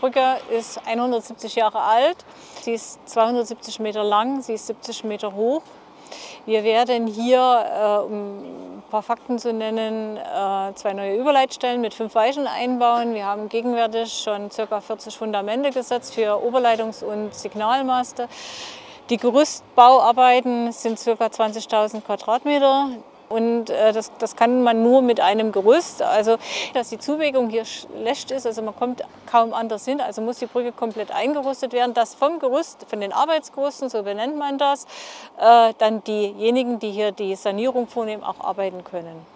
Brücke ist 170 Jahre alt. Sie ist 270 Meter lang, sie ist 70 Meter hoch. Wir werden hier, äh, um ein paar Fakten zu nennen, äh, zwei neue Überleitstellen mit fünf Weichen einbauen. Wir haben gegenwärtig schon ca. 40 Fundamente gesetzt für Oberleitungs- und Signalmaste. Die Gerüstbauarbeiten sind ca. 20.000 Quadratmeter. Und äh, das, das kann man nur mit einem Gerüst. Also, dass die Zuwägung hier schlecht ist, also man kommt kaum anders hin, also muss die Brücke komplett eingerüstet werden, dass vom Gerüst, von den Arbeitsgerüsten, so benennt man das, äh, dann diejenigen, die hier die Sanierung vornehmen, auch arbeiten können.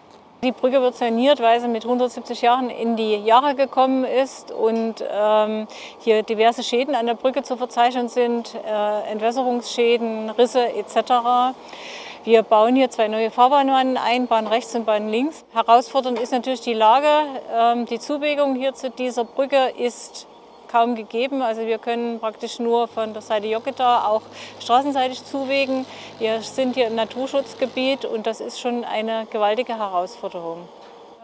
Die Brücke wird saniert, weil sie mit 170 Jahren in die Jahre gekommen ist und ähm, hier diverse Schäden an der Brücke zu verzeichnen sind, äh, Entwässerungsschäden, Risse etc. Wir bauen hier zwei neue Fahrbahnwannen ein, Bahn rechts und Bahn links. Herausfordernd ist natürlich die Lage. Ähm, die Zuwägung hier zu dieser Brücke ist kaum gegeben. Also wir können praktisch nur von der Seite Joggeta auch straßenseitig zuwägen. Wir sind hier im Naturschutzgebiet und das ist schon eine gewaltige Herausforderung.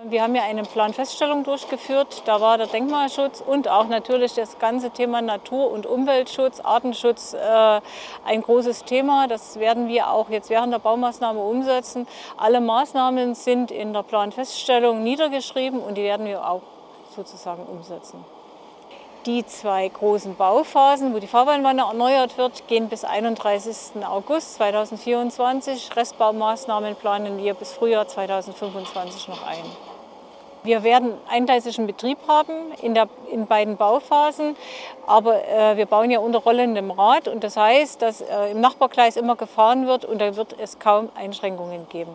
Wir haben ja eine Planfeststellung durchgeführt. Da war der Denkmalschutz und auch natürlich das ganze Thema Natur- und Umweltschutz, Artenschutz äh, ein großes Thema. Das werden wir auch jetzt während der Baumaßnahme umsetzen. Alle Maßnahmen sind in der Planfeststellung niedergeschrieben und die werden wir auch sozusagen umsetzen. Die zwei großen Bauphasen, wo die Fahrbahnwanne erneuert wird, gehen bis 31. August 2024. Restbaumaßnahmen planen wir bis Frühjahr 2025 noch ein. Wir werden eingleisigen Betrieb haben in, der, in beiden Bauphasen, aber äh, wir bauen ja unter rollendem Rad und das heißt, dass äh, im Nachbargleis immer gefahren wird und da wird es kaum Einschränkungen geben.